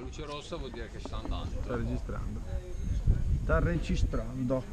luce rossa vuol dire che sta andando. Sta registrando. Sta registrando.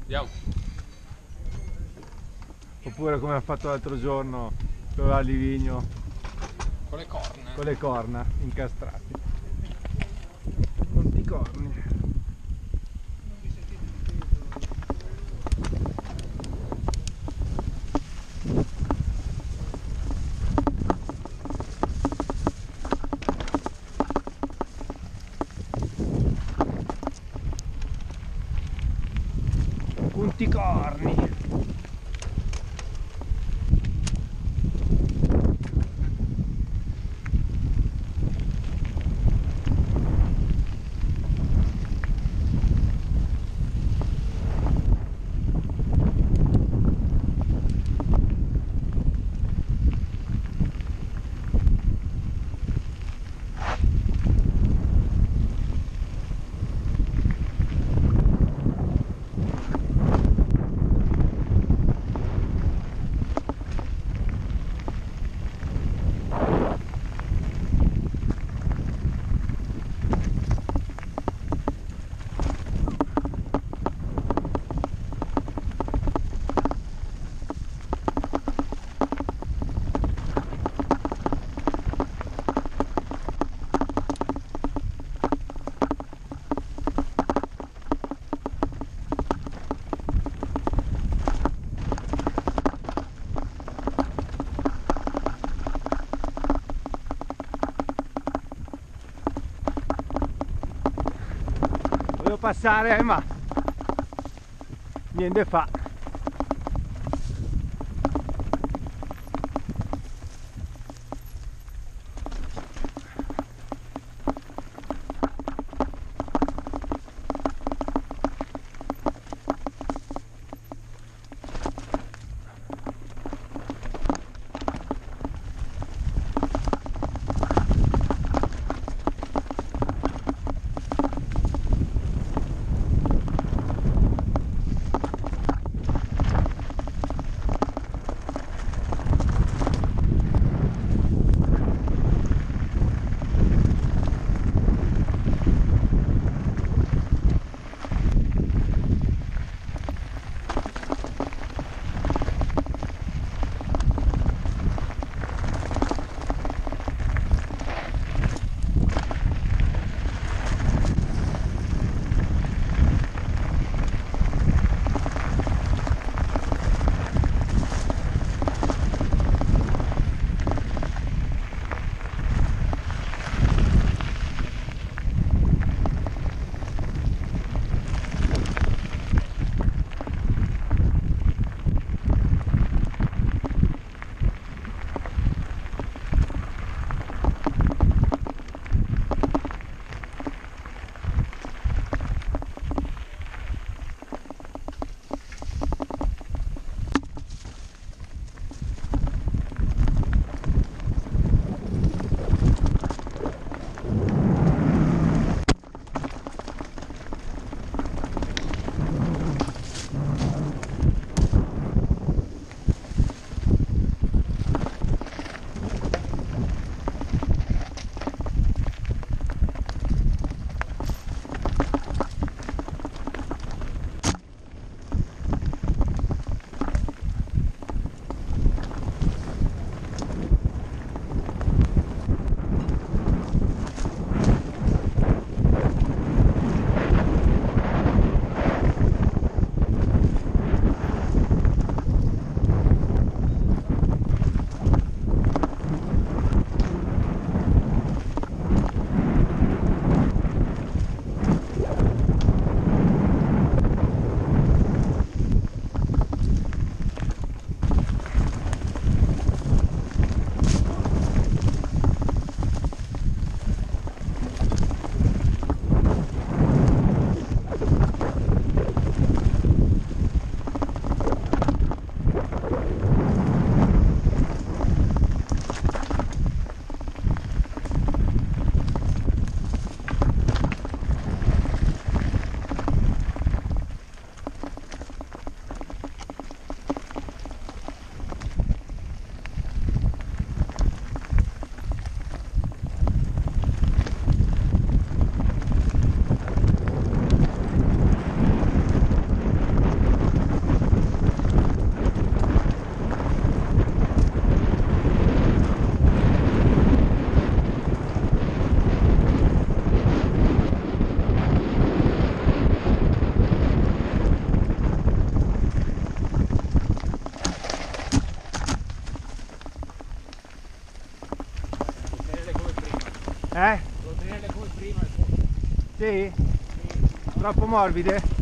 Andiamo. Oppure come ha fatto l'altro giorno quello a Livigno Con le corna. con le corna incastrati. Conti Volevo passare ma niente fa. Tenerle come prima il posto. Sì? Troppo morbide?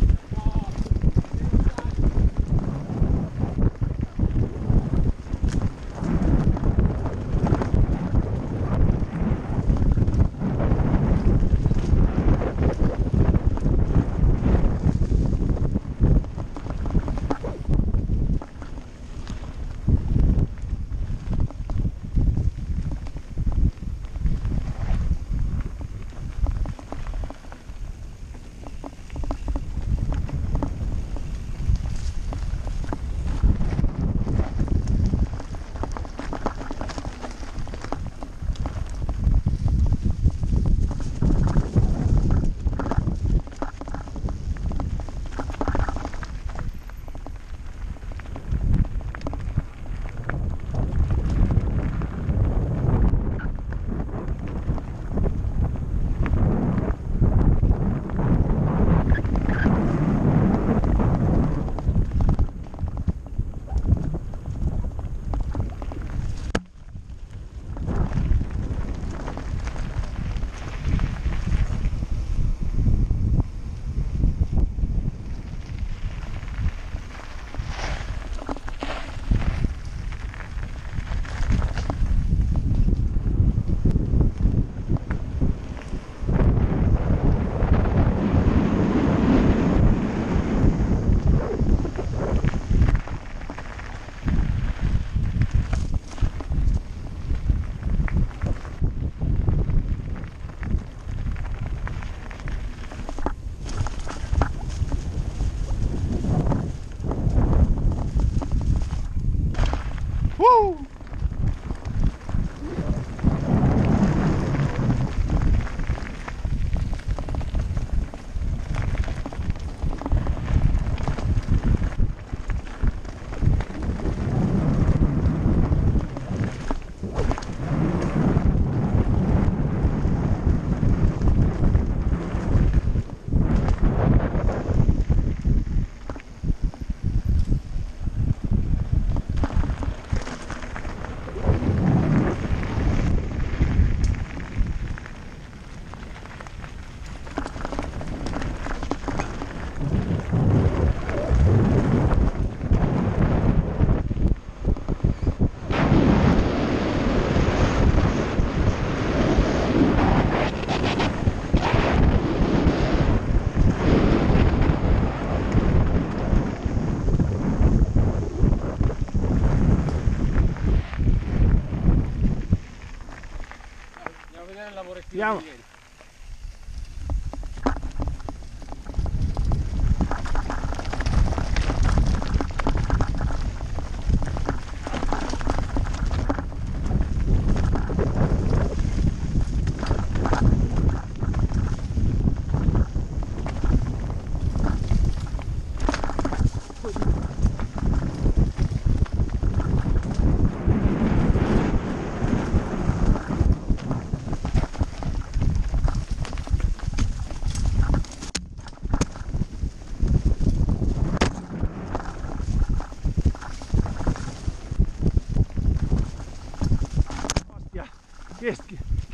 Ciao.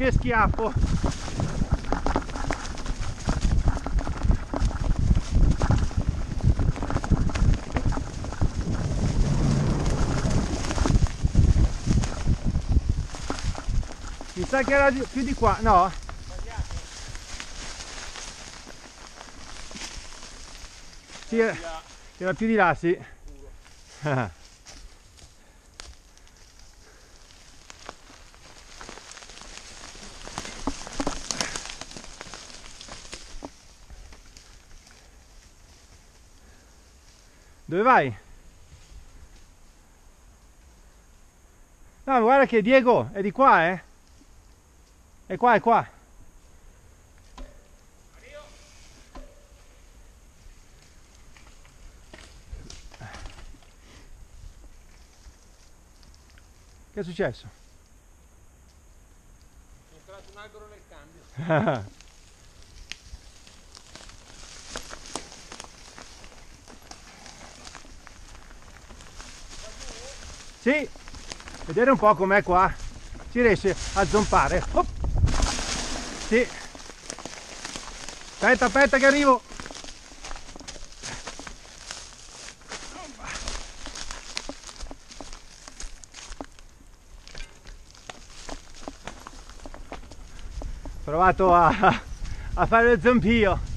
Che schiaffo! Mi sa che era più di qua, no? Sì, era, era più di là, sì. Dove vai? No, guarda che Diego è di qua, eh? È qua, è qua. Che è successo? È entrato un albero nel cambio. Sì, vedere un po' com'è qua. Si riesce a zompare. Op. Sì. Aspetta, aspetta che arrivo. Ho provato a, a fare lo zampio.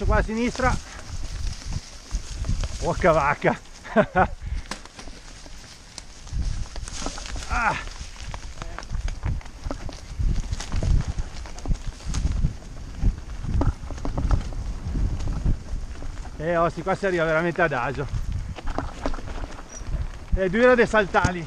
Faccio qua a sinistra. Porca vacca. ah. Eh, ossi, qua si arriva veramente ad agio. È dura di saltali.